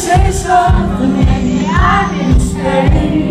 say something, maybe I can stay.